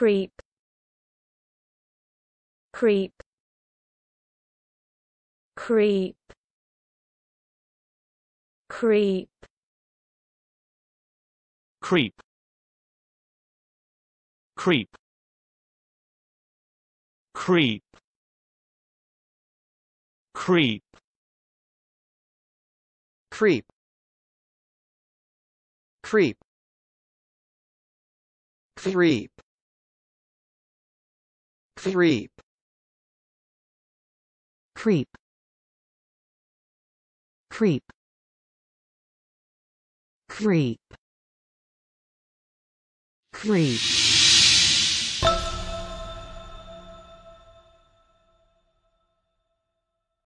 creep creep creep creep creep creep creep creep creep creep creep creep. Creep. Creep. Creep. Creep